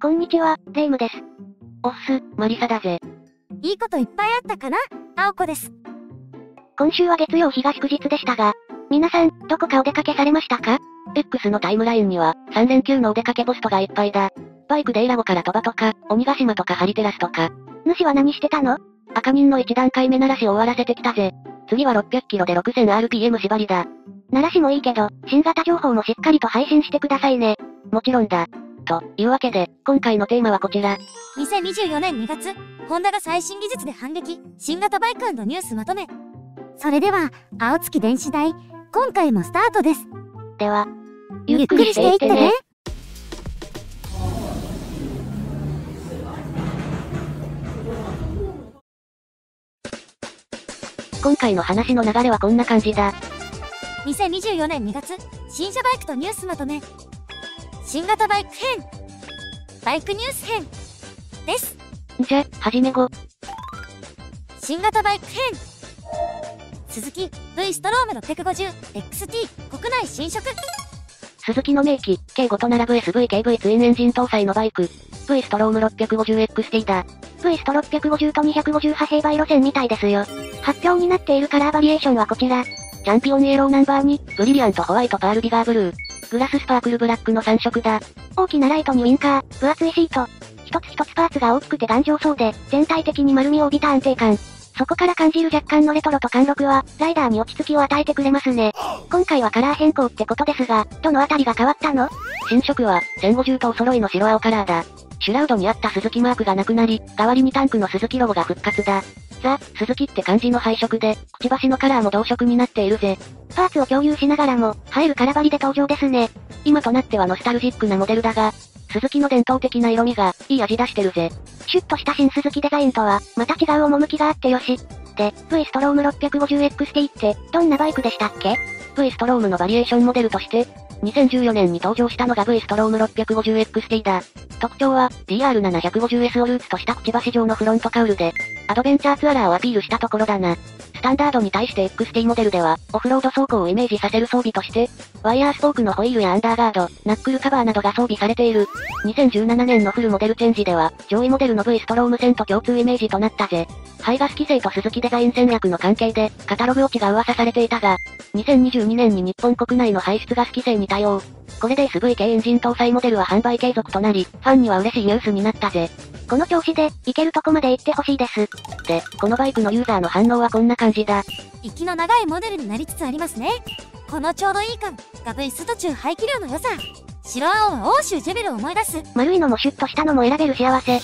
こんにちは、レイムです。おっす、マリサだぜ。いいこといっぱいあったかな？青子です。今週は月曜日が祝日でしたが、皆さん、どこかお出かけされましたか？X のタイムラインには、3連休のお出かけポストがいっぱいだ。バイクでイラボから鳥羽とか、鬼ヶ島とかハリテラスとか。主は何してたの？赤人の1段階目鳴らしを終わらせてきたぜ。次は600キロで 6000rpm 縛りだ。鳴らしもいいけど、新型情報もしっかりと配信してくださいね。もちろんだ。というわけで、今回のテーマはこちら。2024年2月、ホンダが最新技術で反撃、新型バイクニュースまとめ。それでは、青月電子台、今回もスタートです。では、ゆっくりしていってね。今回の話の流れはこんな感じだ。2024年2月、新車バイクとニュースまとめ。新型バイク編。バイクニュース編。です。じゃ、はじめご。新型バイク編。鈴木 V ストローム 650XT 国内新色。鈴木の名機、K5 と並ぶ SVKV ツインエンジン搭載のバイク。V ストローム 650XT だ。V スト650と250波平売路線みたいですよ。発表になっているカラーバリエーションはこちら。チャンピオンイエローナンバー2、ブリリアントホワイトパールビガーブルー。グラススパークルブラックの3色だ。大きなライトにウィンカー、分厚いシート。一つ一つパーツが大きくて頑丈そうで、全体的に丸みを帯びた安定感。そこから感じる若干のレトロと貫禄は、ライダーに落ち着きを与えてくれますね。今回はカラー変更ってことですが、どのあたりが変わったの？新色は、1050とお揃いの白青カラーだ。シュラウドにあった鈴木マークがなくなり、代わりにタンクの鈴木ロゴが復活だ。ザ・鈴木って感じの配色で、くちばしのカラーも同色になっているぜ。パーツを共有しながらも、映えるカラバリで登場ですね。今となってはノスタルジックなモデルだが、鈴木の伝統的な色味が、いい味出してるぜ。シュッとした新鈴木デザインとは、また違う趣があってよし。で、V ストローム 650XT って、どんなバイクでしたっけ？V ストロームのバリエーションモデルとして、2014年に登場したのが V ストローム 650XT だ。特徴は、DR750S をルーツとしたくちばし状のフロントカウルで、アドベンチャーツアラーをアピールしたところだな。スタンダードに対して XT モデルでは、オフロード走行をイメージさせる装備として、ワイヤースポークのホイールやアンダーガード、ナックルカバーなどが装備されている。2017年のフルモデルチェンジでは、上位モデルの V ストローム線と共通イメージとなったぜ。排ガス規制と鈴木デザイン戦略の関係で、カタログ落ちが噂されていたが、2022年に日本国内の排出ガス規制に対応。これで SVK エンジン搭載モデルは販売継続となり、ファンには嬉しいニュースになったぜ。この調子で、行けるとこまで行ってほしいです。で、このバイクのユーザーの反応はこんな感じだ。息の長いモデルになりつつありますね。このちょうどいい感が V ス途中排気量の良さ。白青は欧州ジェベルを思い出す。丸いのもシュッとしたのも選べる幸せ。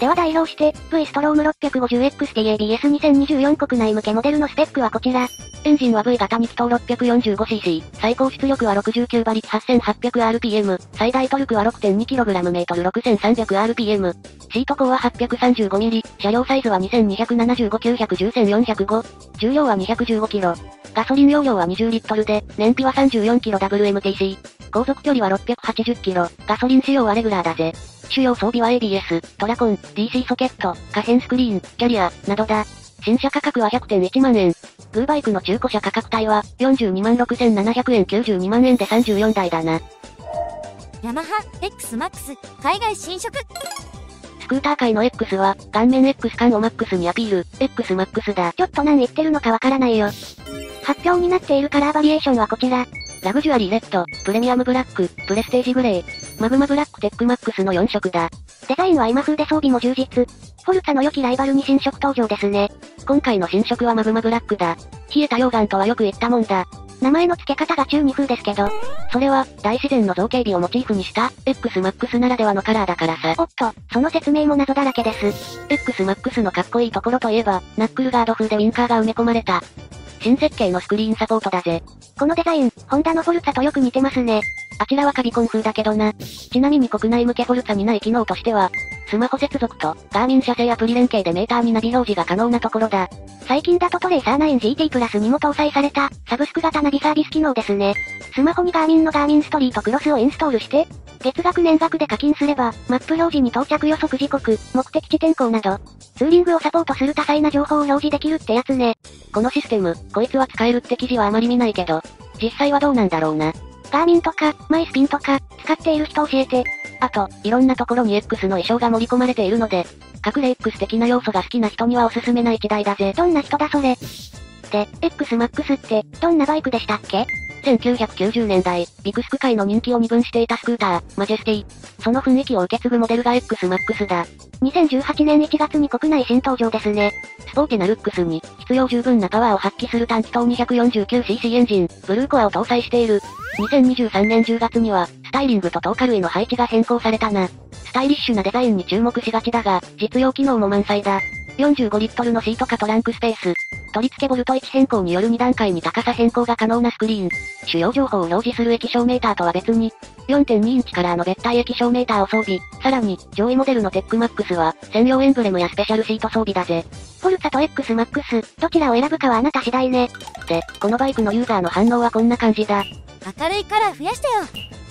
では代表して、V ストローム 650XTABS2024 国内向けモデルのスペックはこちら。エンジンは V 型2気筒 645cc、最高出力は69馬力 8800rpm、最大トルクは 6.2kg メートル 6300rpm、シート高は 835mm、車両サイズは2275-910-405、重量は 215kg、ガソリン容量は20リットルで、燃費は 34kgWMTC、航続距離は 680km、ガソリン仕様はレギュラーだぜ。主要装備は ABS、トラコン、DC ソケット、可変スクリーン、キャリア、などだ。新車価格は100.1万円。グーバイクの中古車価格帯は、42万6700円92万円で34台だな。ヤマハ XMAX 海外新色。スクーター界の X は、顔面 X 感を MAX にアピール、XMAX だ。ちょっと何言ってるのかわからないよ。発表になっているカラーバリエーションはこちら。ラグジュアリーレッド、プレミアムブラック、プレステージグレー、マグマブラックテックマックスの4色だ。デザインは今風で装備も充実。フォルツァの良きライバルに新色登場ですね。今回の新色はマグマブラックだ。冷えた溶岩とはよく言ったもんだ。名前の付け方が中二風ですけど。それは、大自然の造形美をモチーフにした、XMAX ならではのカラーだからさ。おっと、その説明も謎だらけです。XMAX のかっこいいところといえば、ナックルガード風でウィンカーが埋め込まれた。新設計のスクリーンサポートだぜ。このデザイン、ホンダのフォルツァとよく似てますね。あちらはカビコン風だけどな。ちなみに国内向けフォルツァにない機能としては、スマホ接続と、ガーミン社製アプリ連携でメーターにナビ表示が可能なところだ。最近だとトレイサー 9GT プラスにも搭載された、サブスク型ナビサービス機能ですね。スマホにガーミンのガーミンストリートクロスをインストールして、月額年額で課金すれば、マップ表示に到着予測時刻、目的地天候など、ツーリングをサポートする多彩な情報を表示できるってやつね。このシステム、こいつは使えるって記事はあまり見ないけど、実際はどうなんだろうな。ガーミンとか、マイスピンとか、使っている人教えて。あと、いろんなところに X の衣装が盛り込まれているので、隠れ X 的な要素が好きな人にはおすすめな一台だぜ。どんな人だそれ？で、XMAX って、どんなバイクでしたっけ？1990年代、ビクスク界の人気を二分していたスクーター、マジェスティ。その雰囲気を受け継ぐモデルが XMAX だ。2018年1月に国内新登場ですね。スポーティなルックスに、必要十分なパワーを発揮する単気筒 249cc エンジン、ブルーコアを搭載している。2023年10月には、スタイリングと灯火類の配置が変更されたな。スタイリッシュなデザインに注目しがちだが、実用機能も満載だ。45リットルのシート下トランクスペース。取り付けボルト位置変更による2段階に高さ変更が可能なスクリーン。主要情報を表示する液晶メーターとは別に、4.2インチカラーの別体液晶メーターを装備。さらに、上位モデルのテックマックスは、専用エンブレムやスペシャルシート装備だぜ。フォルツァと X マックス、どちらを選ぶかはあなた次第ね。で、このバイクのユーザーの反応はこんな感じだ。明るいカラー増やしてよ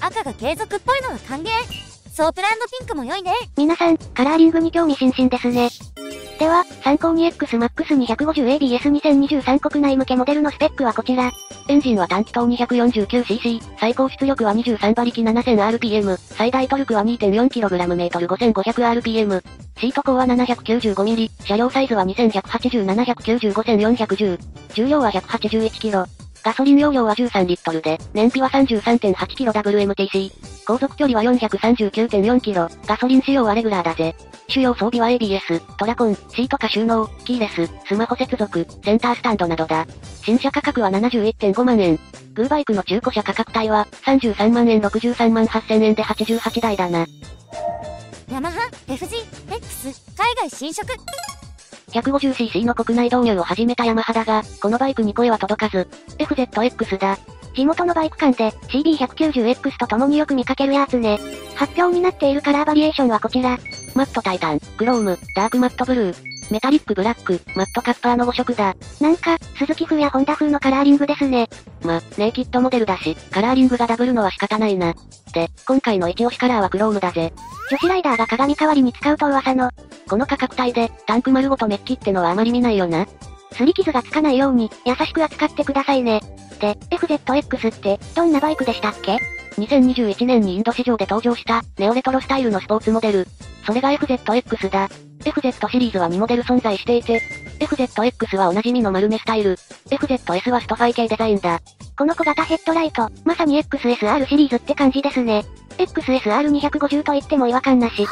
赤が継続っぽいのは歓迎ソープランドピンクも良いね皆さん、カラーリングに興味津々ですね。では、参考に XMAX250ABS2023 国内向けモデルのスペックはこちら。エンジンは単気筒 249cc、最高出力は23馬力 7000rpm、最大トルクは 2.4kgm/5500rpm。シート高は 795mm、車両サイズは2180-795410。重量は 181kg。ガソリン容量は13リットルで、燃費は 33.8kg WMTC。航続距離は 439.4km。ガソリン仕様はレグラーだぜ。主要装備は ABS、トラコン、シート化収納、キーレス、スマホ接続、センタースタンドなどだ。新車価格は71.5万円。グーバイクの中古車価格帯は、33万円63万8000円で88台だな。ヤマハ、FG、X、海外新色。150cc の国内導入を始めたヤマハだが、このバイクに声は届かず、FZX だ。地元のバイク館で CB190X と共によく見かけるやつね。発表になっているカラーバリエーションはこちら。マットタイタン、クローム、ダークマットブルー、メタリックブラック、マットカッパーの5色だ。なんか、鈴木風やホンダ風のカラーリングですね。ま、ネイキッドモデルだし、カラーリングがダブるのは仕方ないな。で、今回の一押しカラーはクロームだぜ。女子ライダーが鏡代わりに使うと噂の。この価格帯で、タンク丸ごとメッキってのはあまり見ないよな。擦り傷がつかないように、優しく扱ってくださいね。で、FZX って、どんなバイクでしたっけ ?2021 年にインド市場で登場した、ネオレトロスタイルのスポーツモデル。それが FZX だ。FZ シリーズは2モデル存在していて、FZX はおなじみの丸目スタイル、FZS はストファイ系デザインだ。この小型ヘッドライト、まさに XSR シリーズって感じですね。XSR250 と言っても違和感なし。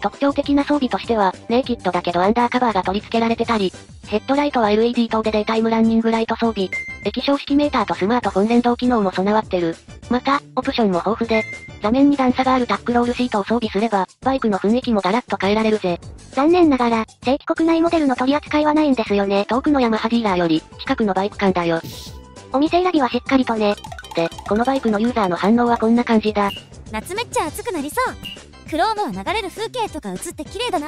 特徴的な装備としては、ネイキッドだけどアンダーカバーが取り付けられてたり、ヘッドライトは LED 灯でデイタイムランニングライト装備、液晶式メーターとスマートフォン連動機能も備わってる。また、オプションも豊富で、座面に段差があるタックロールシートを装備すれば、バイクの雰囲気もガラッと変えられるぜ。残念念ながら、正規国内モデルの取り扱いはないんですよね。遠くのヤマハディーラーより、近くのバイク館だよ。お店選びはしっかりとね。で、このバイクのユーザーの反応はこんな感じだ。夏めっちゃ暑くなりそうクロームは流れる風景とか映って綺麗だな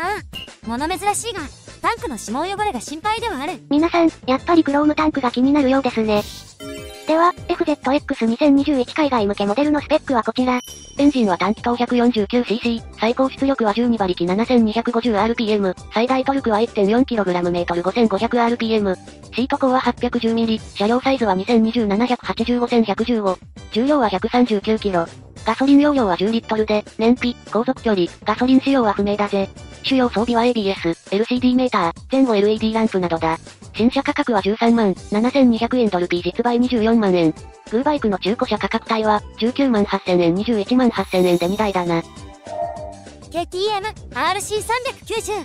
物珍しいがタンクの指紋汚れが心配ではある。皆さんやっぱりクロームタンクが気になるようですね。では、FZX2021 海外向けモデルのスペックはこちら。エンジンは単気筒 149cc、最高出力は12馬力 7250rpm、最大トルクは 1.4kgm/5500rpm、シート高は 810mm、車両サイズは2020-785-1115、重量は 139kg。ガソリン容量は10リットルで、燃費、航続距離、ガソリン使用は不明だぜ。主要装備は ABS、LCD メーター、前後 LED ランプなどだ。新車価格は13万7200円ドル P 実売24万円。グーバイクの中古車価格帯は19万8000円21万8000円で2台だな。KTM RC390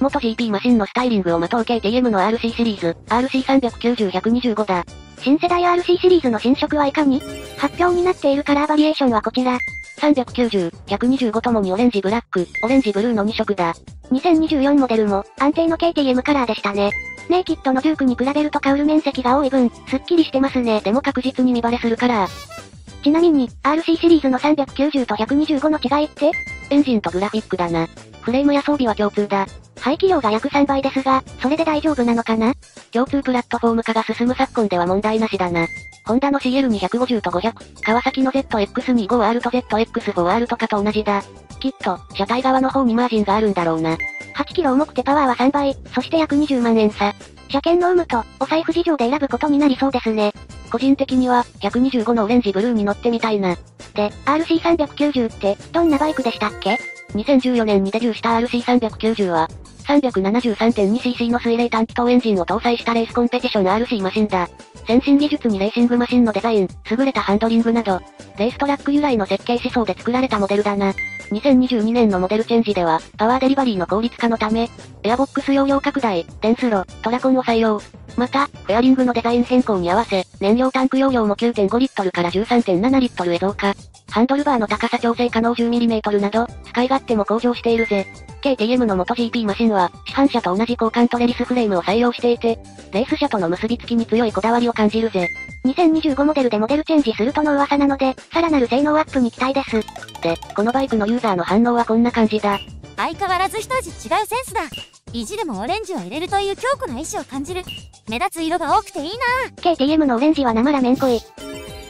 元 GP マシンのスタイリングをまとう KTM の RC シリーズ、RC390-125 だ。新世代 RC シリーズの新色はいかに？発表になっているカラーバリエーションはこちら。390、125ともにオレンジブラック、オレンジブルーの2色だ。2024モデルも安定の KTM カラーでしたね。ネイキッドのデュークに比べるとカウル面積が多い分、すっきりしてますね。でも確実に見バレするカラー。ちなみに、RC シリーズの390と125の違いって？エンジンとグラフィックだな。フレームや装備は共通だ。排気量が約3倍ですが、それで大丈夫なのかな？共通プラットフォーム化が進む昨今では問題なしだな。ホンダの CL250 と500、川崎の ZX25R と ZX4R とかと同じだ。きっと、車体側の方にマージンがあるんだろうな。8キロ重くてパワーは3倍、そして約20万円差。車検の有無と、お財布事情で選ぶことになりそうですね。個人的には、125のオレンジブルーに乗ってみたいな。で、RC390 って、どんなバイクでしたっけ？?2014 年にデビューした RC390 は、373.2cc の水冷単気筒エンジンを搭載したレースコンペティション RC マシンだ。先進技術にレーシングマシンのデザイン、優れたハンドリングなど、レーストラック由来の設計思想で作られたモデルだな。2022年のモデルチェンジでは、パワーデリバリーの効率化のため、エアボックス容量拡大、電スロ、トラコンを採用。また、フェアリングのデザイン変更に合わせ、燃料タンク容量も9.5リットルから13.7リットルへ増加。ハンドルバーの高さ調整可能 10mm など、使い勝手も向上しているぜ。KTM の元 GP マシンは、市販車と同じ交換トレリスフレームを採用していて、レース車との結びつきに強いこだわりを感じるぜ。2025モデルでモデルチェンジするとの噂なので、さらなる性能アップに期待です。で、このバイクのユーザーの反応はこんな感じだ。相変わらず一味違うセンスだ。意地でもオレンジを入れるという強固な意志を感じる。目立つ色が多くていいな KTM のオレンジは生ラメン濃い。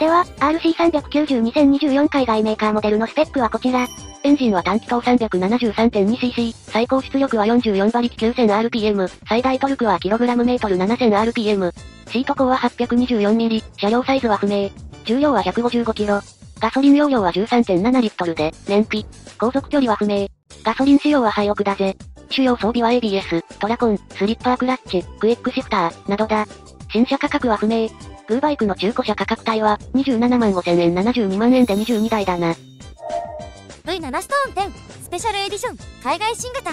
では、RC390-2024 海外メーカーモデルのスペックはこちら。エンジンは短気筒 373.2cc、最高出力は44馬力 9000rpm、最大トルクは kgm 7000rpm、シート高は 824mm、車両サイズは不明、重量は 155kg、ガソリン容量は13.7リットルで、燃費、航続距離は不明、ガソリン仕様は廃屋だぜ。主要装備は ABS、トラコン、スリッパークラッチ、クイックシフター、などだ。新車価格は不明。グーバイクの中古車価格帯は、27万5千円72万円で22台だな。V7 ストーン10、スペシャルエディション、海外新型。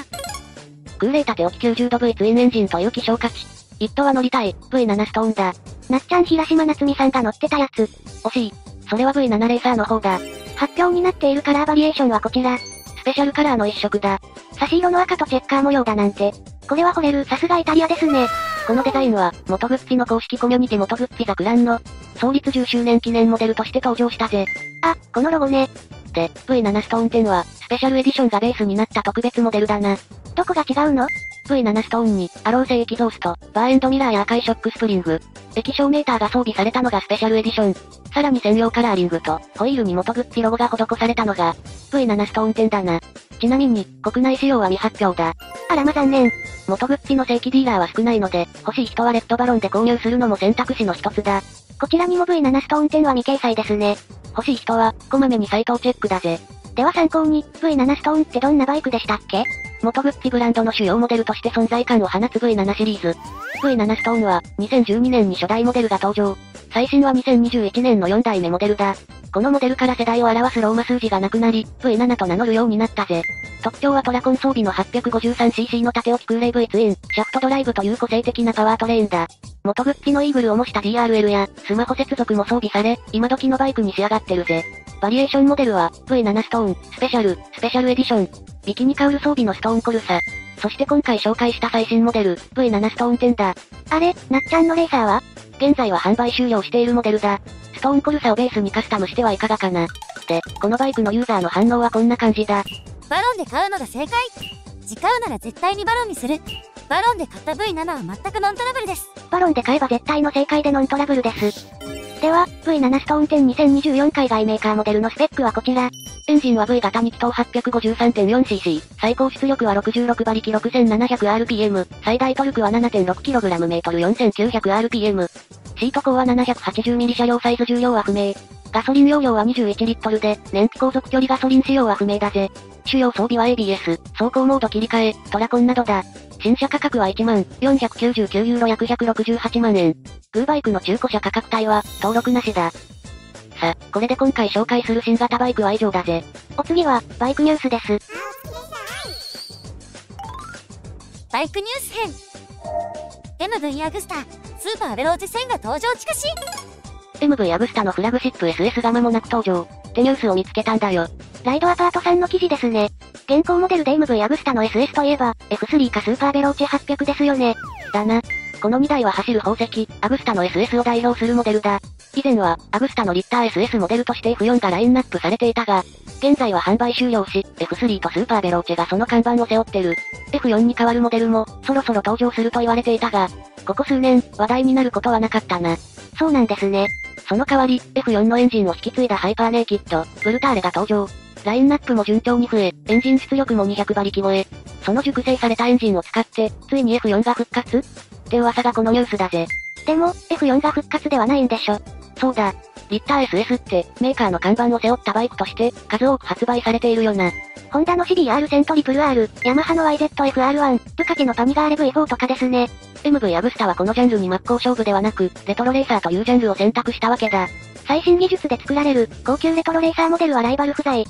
空冷縦置き90度 V ツインエンジンという希少価値。一頭は乗りたい、V7 ストーンだ。なっちゃん平島夏美さんが乗ってたやつ。惜しい。それは V7 レーサーの方だ。発表になっているカラーバリエーションはこちら。スペシャルカラーの一色だ。差し色の赤とチェッカー模様だなんて。これは惚れる、さすがイタリアですね。このデザインは、モト・グッツィの公式コミュニティモト・グッツィザクランの、創立10周年記念モデルとして登場したぜ。あ、このロゴね。で、V7 ストーン10は、スペシャルエディションがベースになった特別モデルだな。どこが違うの？V7 ストーンに、アロー製エキゾースト、バーエンドミラーや赤いショックスプリング、液晶メーターが装備されたのがスペシャルエディション。さらに専用カラーリングと、ホイールにモト・グッツィロゴが施されたのが、V7 ストーン10だな。ちなみに、国内仕様は未発表だ。あらま残念。元グッチの正規ディーラーは少ないので、欲しい人はレッドバロンで購入するのも選択肢の一つだ。こちらにも V7 ストーン10は未掲載ですね。欲しい人は、こまめにサイトをチェックだぜ。では参考に、V7 ストーンってどんなバイクでしたっけ？元グッチブランドの主要モデルとして存在感を放つ V7 シリーズ。V7 ストーンは、2012年に初代モデルが登場。最新は2021年の4代目モデルだ。このモデルから世代を表すローマ数字がなくなり、V7 と名乗るようになったぜ。特徴はトラコン装備の 853cc の縦置き空冷 V ツイン、シャフトドライブという個性的なパワートレーンだ。元グッチのイーグルを模した DRL や、スマホ接続も装備され、今時のバイクに仕上がってるぜ。バリエーションモデルは、V7 ストーン、スペシャル、スペシャルエディション、ビキニカウル装備のストーンコルサ。そして今回紹介した最新モデル、V7 ストーン10だ。あれ、なっちゃんのレーサーは？現在は販売終了しているモデルだ。ストーンコルサをベースにカスタムしてはいかがかな。で、このバイクのユーザーの反応はこんな感じだ。バロンで買うのが正解自買うなら絶対にバロンにする。バロンで買った V7 は全くノントラブルです。バロンで買えば絶対の正解でノントラブルです。では、V7 ストーン10 2024海外メーカーモデルのスペックはこちら。エンジンは V 型2気筒 853.4cc、最高出力は66馬力 6700rpm、最大トルクは 7.6kg メートル 4900rpm。シート高は 780mm 車両サイズ重量は不明。ガソリン容量は21リットルで、燃費航続距離ガソリン仕様は不明だぜ。主要装備は ABS、走行モード切り替え、トラコンなどだ。新車価格は1万499ユーロ約168万円。グーバイクの中古車価格帯は登録なしだ。さ、これで今回紹介する新型バイクは以上だぜ。お次は、バイクニュースです。バイクニュース編 MV アグスタ、スーパーベローチェ1000が登場近し MV アグスタのフラグシップ SS が間もなく登場。ってニュースを見つけたんだよ。ライドアパートさんの記事ですね。現行モデルで MV アグスタの SS といえば、F3 かスーパーベローチェ800ですよね。だな。この2台は走る宝石、アグスタの SS を代表するモデルだ。以前は、アグスタのリッター SS モデルとして F4 がラインナップされていたが、現在は販売終了し、F3 とスーパーベローチェがその看板を背負ってる。F4 に代わるモデルも、そろそろ登場すると言われていたが、ここ数年、話題になることはなかったな。そうなんですね。その代わり、F4 のエンジンを引き継いだハイパーネイキッド、ブルターレが登場。ラインナップも順調に増え、エンジン出力も200馬力超え。その熟成されたエンジンを使って、ついに F4 が復活？って噂がこのニュースだぜ。でも、F4 が復活ではないんでしょ。そうだ。リッター SS って、メーカーの看板を背負ったバイクとして、数多く発売されているよな。ホンダの CBR セントリプル R、ヤマハの YZF-R1、ブカチのパニガーレ V4 とかですね。MV アグスタはこのジャンルに真っ向勝負ではなく、レトロレーサーというジャンルを選択したわけだ。最新技術で作られる、高級レトロレーサーモデルはライバル不在。っ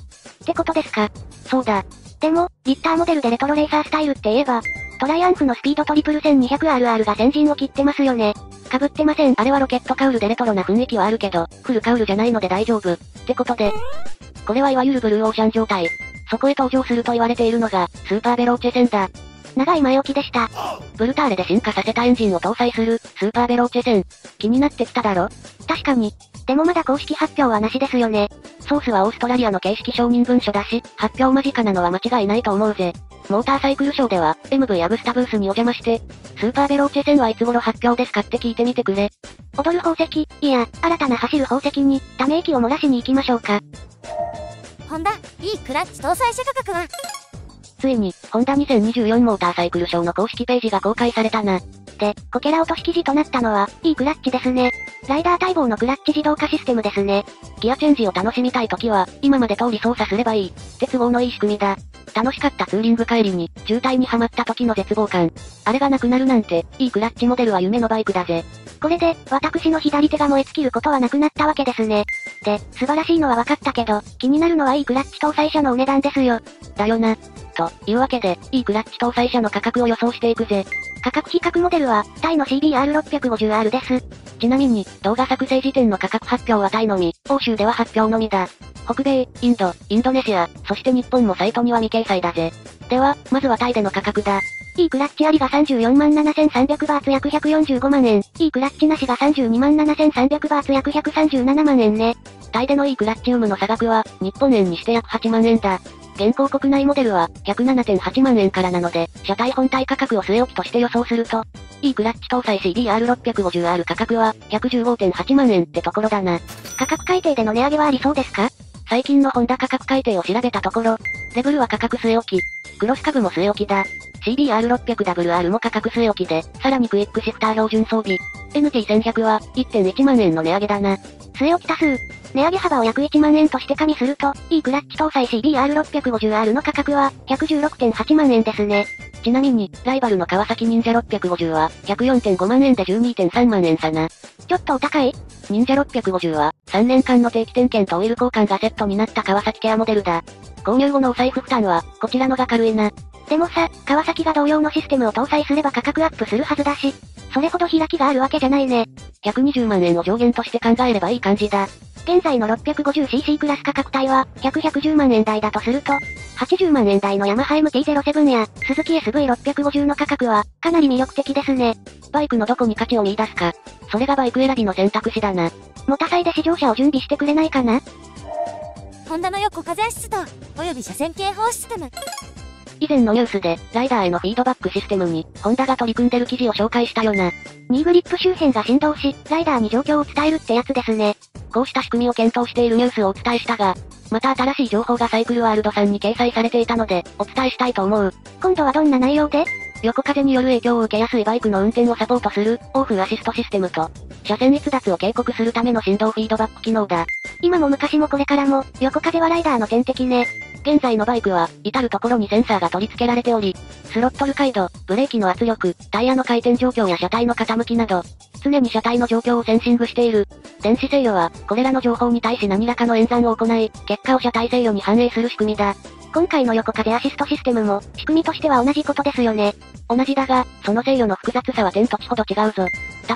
てことですか？そうだ。でも、リッターモデルでレトロレーサースタイルって言えば、トライアンフのスピードトリプル 1200RR が先陣を切ってますよね。被ってません。あれはロケットカウルでレトロな雰囲気はあるけど、フルカウルじゃないので大丈夫。ってことで、これはいわゆるブルーオーシャン状態。そこへ登場すると言われているのが、スーパーベローチェ戦だ。長い前置きでした。ブルターレで進化させたエンジンを搭載する、スーパーベローチェ戦。気になってきただろ？確かに。でもまだ公式発表はなしですよね。ソースはオーストラリアの形式承認文書だし、発表間近なのは間違いないと思うぜ。モーターサイクルショーでは、MV アグスタブースにお邪魔して、スーパーベローチェ戦はいつ頃発表ですかって聞いてみてくれ。踊る宝石、いや、新たな走る宝石に、ため息を漏らしに行きましょうか。ホンダ、いいクラッチ搭載車価格は？ついに、ホンダ2024モーターサイクルショーの公式ページが公開されたな。で、こけら落とし記事となったのは、いいクラッチですね。ライダー待望のクラッチ自動化システムですね。ギアチェンジを楽しみたいときは、今まで通り操作すればいい。って都合のいい仕組みだ。楽しかったツーリング帰りに、渋滞にはまった時の絶望感。あれがなくなるなんて、いいクラッチモデルは夢のバイクだぜ。これで、私の左手が燃え尽きることはなくなったわけですね。で、素晴らしいのは分かったけど、気になるのはいいクラッチ搭載車のお値段ですよ。だよな。というわけで、いいクラッチ搭載車の価格を予想していくぜ。価格比較モデルは、タイの CBR650R です。ちなみに、動画作成時点の価格発表はタイのみ、欧州では発表のみだ。北米、インド、インドネシア、そして日本もサイトには未掲載だぜ。では、まずはタイでの価格だ。いいクラッチありが34万7300バーツ約145万円。いいクラッチなしが32万7300バーツ約137万円ね。タイでのいいクラッチウムの差額は、日本円にして約8万円だ。現行国内モデルは、107.8万円からなので、車体本体価格を据え置きとして予想すると、いいクラッチ搭載 CBR650R 価格は、115.8万円ってところだな。価格改定での値上げはありそうですか？最近のホンダ価格改定を調べたところ、レブルは価格据え置き、クロス株も据え置きだ。CBR600WR も価格据え置きで、さらにクイックシフター標準装備。NT1100 は、1.1万円の値上げだな。据え置き多数。値上げ幅を約1万円として加味すると、いいクラッチ搭載 CBR650R の価格は、116.8万円ですね。ちなみに、ライバルの川崎忍者650は、104.5万円で12.3万円差な。ちょっとお高い？忍者650は、3年間の定期点検とオイル交換がセットになった川崎ケアモデルだ。購入後のお財布負担は、こちらのが軽いな。でもさ、川崎が同様のシステムを搭載すれば価格アップするはずだし、それほど開きがあるわけじゃないね。120万円を上限として考えればいい感じだ。現在の 650cc クラス価格帯は、100、110万円台だとすると、80万円台のヤマハ MT-07 や、鈴木 SV650 の価格は、かなり魅力的ですね。バイクのどこに価値を見出すか。それがバイク選びの選択肢だな。モタサイで試乗車を準備してくれないかな？ホンダの横風アシスト、及び車線警報システム。以前のニュースで、ライダーへのフィードバックシステムに、ホンダが取り組んでる記事を紹介したよな。ニーグリップ周辺が振動し、ライダーに状況を伝えるってやつですね。こうした仕組みを検討しているニュースをお伝えしたが、また新しい情報がサイクルワールドさんに掲載されていたので、お伝えしたいと思う。今度はどんな内容で？横風による影響を受けやすいバイクの運転をサポートする、オーフアシストシステムと、車線逸脱を警告するための振動フィードバック機能だ。今も昔もこれからも、横風はライダーの天敵ね。現在のバイクは、至るところにセンサーが取り付けられており、スロットル回路、ブレーキの圧力、タイヤの回転状況や車体の傾きなど、常に車体の状況をセンシングしている。電子制御は、これらの情報に対し何らかの演算を行い、結果を車体制御に反映する仕組みだ。今回の横風アシストシステムも、仕組みとしては同じことですよね。同じだが、その制御の複雑さは天と地ほど違うぞ。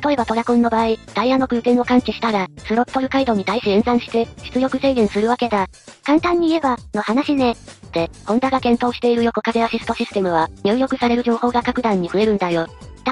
例えばトラコンの場合、タイヤの空転を感知したら、スロットル回路に対し演算して、出力制限するわけだ。簡単に言えば、の話ね。で、ホンダが検討している横風アシストシステムは、入力される情報が格段に増えるんだよ。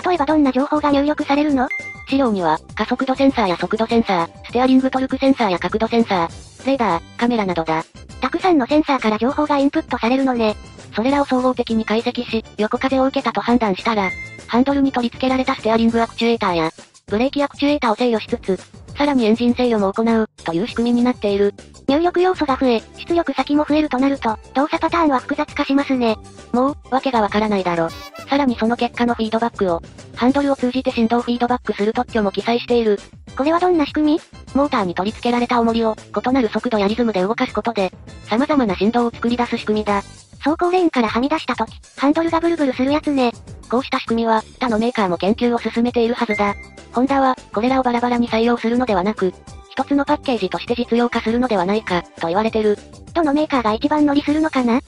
例えばどんな情報が入力されるの？資料には、加速度センサーや速度センサー、ステアリングトルクセンサーや角度センサー、レーダー、カメラなどだ。たくさんのセンサーから情報がインプットされるのね。それらを総合的に解析し、横風を受けたと判断したら、ハンドルに取り付けられたステアリングアクチュエーターや、ブレーキアクチュエーターを制御しつつ、さらにエンジン制御も行う、という仕組みになっている。入力要素が増え、出力先も増えるとなると、動作パターンは複雑化しますね。もう、わけがわからないだろ。さらにその結果のフィードバックを、ハンドルを通じて振動フィードバックする特許も記載している。これはどんな仕組み？モーターに取り付けられた重りを、異なる速度やリズムで動かすことで、様々な振動を作り出す仕組みだ。走行レーンからはみ出した時、ハンドルがブルブルするやつね。こうした仕組みは、他のメーカーも研究を進めているはずだ。ホンダは、これらをバラバラに採用するのではなく、一つのパッケージとして実用化するのではないか、と言われてる。どのメーカーが一番乗りするのかな？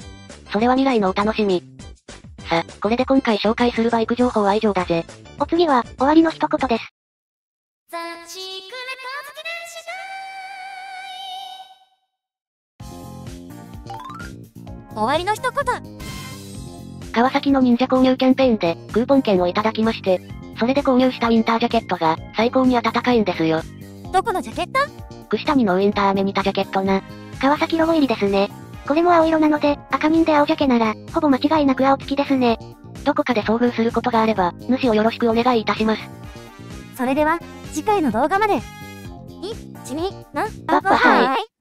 それは未来のお楽しみ。さ、これで今回紹介するバイク情報は以上だぜ。お次は、終わりの一言です。終わりの一言。川崎の忍者購入キャンペーンで、クーポン券をいただきまして、それで購入したウィンタージャケットが、最高に暖かいんですよ。どこのジャケット？串谷のウィンターメニタジャケットな。川崎ロゴ入りですね。これも青色なので、赤人で青ジャケなら、ほぼ間違いなく青付きですね。どこかで遭遇することがあれば、主をよろしくお願いいたします。それでは、次回の動画まで。1、2、3、バッバハイはい。